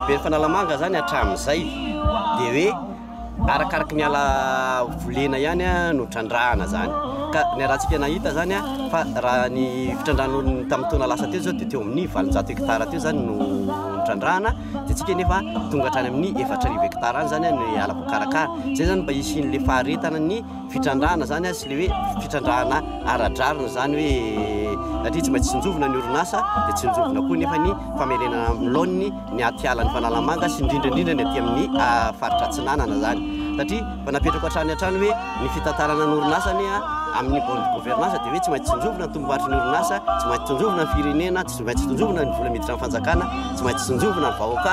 Be ny fanalamanga zany hatramin'izay dia hoe arakaraky ny ala volena ihany no trandrahana zany ka ny rahantsika nahita zany fa raha ny fitrandrahan'ny tamin'ny taona lasa teo zao dia teo amin'ny valonjato hectare teo zany no nitrandrahana dia tsika nefa tonga hatrany amin'ny efatra arivo hectare any zany ny ala voakarakara zay zany mba hisian'le faharetana ny fitrandrahana zany sy le hoe fitrandrahana ara-drariny zany hoe satria tsy maintsy tsinjovina ny orinasa dia tsinjovina koa nefa ny famerenana amin'ny laoniny ny atiala ny fanalamanga sy indrindra indrindra ny aty amin'ny faritra atsinanana zany satria efa napetrako hatrany hatrany hoe ny fitantarana ny orinasa anie amin'ny bonne gouvernance dia hoe tsy maintsy tsinjovina ny tombohatry ny orinasa tsy maintsy tsinjovina ny firenena tsy maintsy tsinjovina ny vola miditra amin'ny fanjakana tsy maintsy tsinjovina ny vahoaka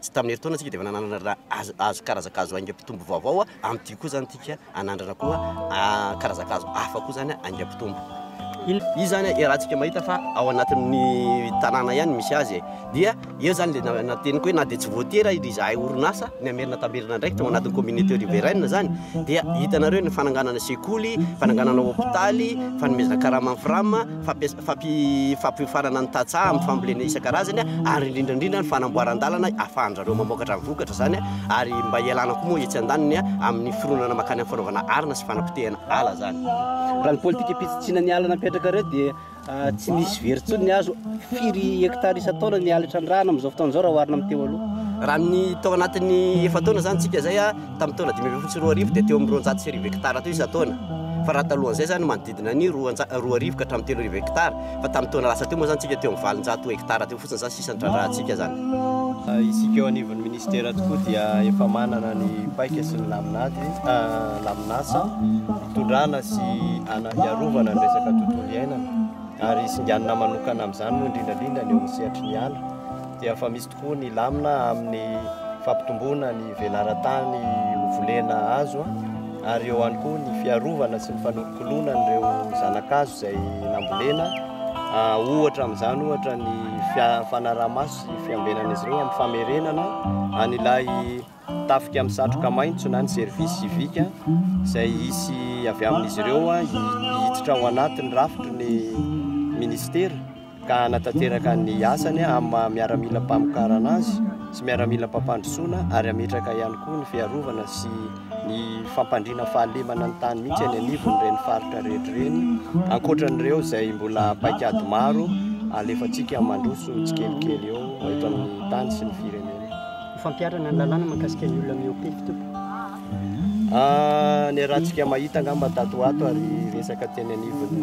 Tsy tamin'ny herintaona isika dia efa nanandrana hazo karazan-kazo haingam-pitombo vaovao, amin'ity koa izany isika hanandrana koa karazan-kazo hafa koa izany haingam-pitombo. Io izany iarahantsika mahita fa ao anatin'ny tanàna ihany no misy azy e! Dia eo izany ilay nateniko hoe na dia tsy voatery ary izahay orinasa ny hamerina taberina indray tao anatin'ny communauté riveraine izany dia hitanareo ny fananganana sekoly, fananganana hopitaly, fanomezana karama amin'ny fram, fampias-. fampiofanana ny tantsaha amin'ny fambolena isan-karazany ary indrindra indrindra ny fanamboaran-dalana ahafahan-drizareo mamokatra ny vokatra izany ary mba hialana koa moa etsy an-daniny amin'ny fironana mankany amin'ny fanaovana arina sy fanapotehana ala izany. Raha ny politikam-pitsitsiana ny ala napetraka ireo dia tsy misy very intsony ny hazo. Firy hektara isan-taona ny ala itrandrahana amin'izao fotoana izao raha oharina amin'ny teo aloha? Raha ny tao anatin'ny efa-taona izany tsika izay Tamin'ny taona dimy ambin'ny folo sy roa arivo dia teo amin'ny roanjato sy arivo hektara teo isan-taona. Fa raha talohan'izay izany manodidina ny roa arivo ka hatramin'ny telo arivo hektara. Fa tamin'ny taona lasa teo moa izany isika teo amin'ny valonjato hektara teo fotsiny izany sisa nitrandrahantsika izany. Raha isika eo anivon'ny minisitera tokoa dia efa manana ny paika sy ny laminady, lamin'asa hitondrana sy hiarovana ny resaka tontolo iainana. Ary singanina manokana amin'izany moa indrindra indrindra ny eo amin'ny sehatry ny ala dia efa misy. koa ny lamina amin'ny fampitomboana ny velaran-tany ho volena azo ary eo ihany koa ny fiarovana sy ny fanolokoloana an'ireo zanakazo izay nambolena ohatra amin'izany ohatra ny fanaraha-maso sy fiambenan'izy ireo amin'ny famerenana an'ilay Tafika amin'ny satroka maitso na ny service civique izay hisy avy amin'izy ireo hiditra ao anatin'ny rafitry ny ministera ka hanatanteraka ny asany amin'ny maha miaramila mpamokarana azy sy miaramila mpampandrosoana ary hametraka ihany koa ny fiarovana sy ny fampandriana fahalemana ny tany mihitsy any anivon'ireny faritra rehetra ireny ankoatran'ireo izay mbola paikady maro alefantsika mandroso tsikelikely eo eto amin'ny tany sy ny firenena. Fampiharana ny lalàna mahakasika ny olona miope ny tompoko. Ah, niarahantsika mahita angamba tato ho ato ary resaka teny anivon'ny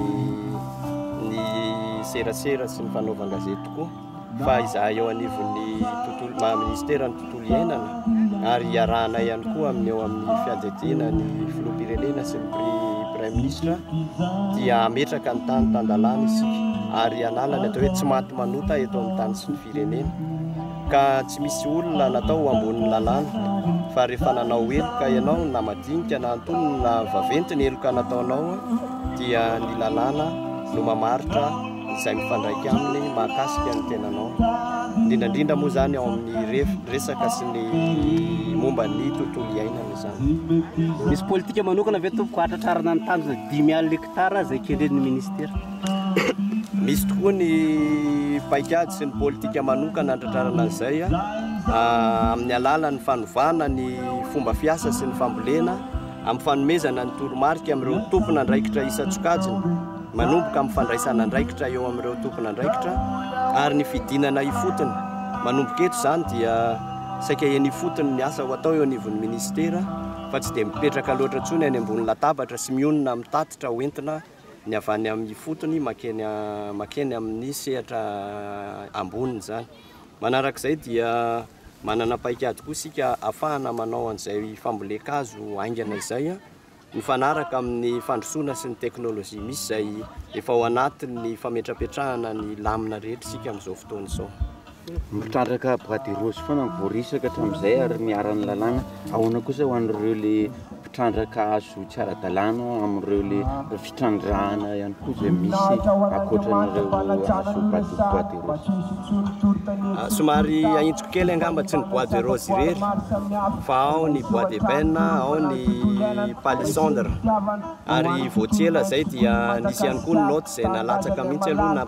ny serasera sy ny fanaovan-gazety tokoa fa izahay eo anivon'ny tontolo maha ministera ny tontolo iainana ary iarahanay ihany koa amin'ny eo amin'ny fiadidiana ny filoham-pirenena sy ny praiministra dia ametraka ny tany tan-dalàna isika ary hanala ny atao hoe tsy maty manota eto amin'ny tany sy ny firenena Ka tsy misy olona natao ho ambonin'ny lalàna, fa rehefa nanao heloka ianao na madinika na antonony na vaventy ny heloka nataonao dia ny lalàna no mamaritra izay mifandraika aminy mahakasika ny tenanao, indrindra indrindra moa izany ao amin'ny resaka sy ny momba ny tontolo iainana izany. Misy politika manokana ve tompoko hahatratrarana ny tanjona dimy alina? Tara izay kelen'ny Minisitera. Misy tokoa ny paikady sy ny politika manokana hantratrarana an'izay amin'ny alalan'ny fanovana ny fomba fiasa sy ny fambolena amin'ny fanomezana ny toromarika amin'ireo tompon'andraikitra isan-tsokajiny manomboka amin'ny fandraisana andraikitra eo amin'ireo tompon'andraikitra ary ny fidinana ifotony manomboka eto izany dia saika eny ifotony ny asa ho atao eo anivon'ny Minisitera fa tsy dia mipetraka loatra intsony eny ambony latabatra sy mionona amin'ny tatitra ho entina ny avy any amin'ny ifotony mankeny mankeny amin'ny sehatra amboniny izany. Manaraka izay dia manana paikady koa isika ahafahana manao an'izay fambolen-kazo haingana izay mifanaraka amin'ny fandrosoana sy ny teknolojia misy izay efa ao anatin'ny fametrapetrahana ny lamina rehetra isika amin'izao fotoana izao. Mitrandraka bois de rose foana ny voarisaka hatramin'izay ary miara ny lalàna. Ahoana kosa ho an'ireo le mpitrandraka hazo tsy ara-dalàna, amin'ireo le fitrandrahana ihany koa izay misy ankoatran'ireo hazo bois de rose? Somary ahitsiko kely angamba tsy ny bois de rose irery fa ao ny bois d'ébène, ao ny palissandre ary vao tsy ela izay dia nisy ihany koa ny nôty izay nalatsaka mihitsy aloha.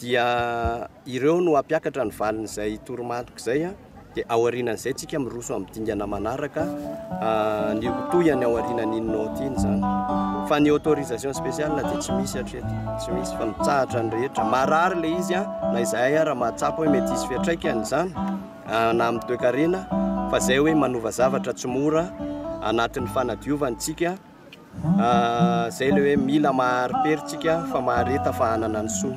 dia ireo no hampiakatra ny valin'izay toromarika izay, dia aorianan'izay tsika miroso amin'ny dingana manaraka ny ho tohiny aorianan'iny note iny izany. Fa ny autorisation spéciale dia tsy misy hatreto, tsy misy fa mitsahatra ny rehetra. Marary ilay izy na izahay ara mahatsapa hoe mety hisy fiantraikany izany na amin'ny toekarena fa izay hoe manova zavatra tsy mora anatin'ny fanadiovany tsika izay ilay hoe mila mahari-pery tsika fa mahareta fa hanana ny soa.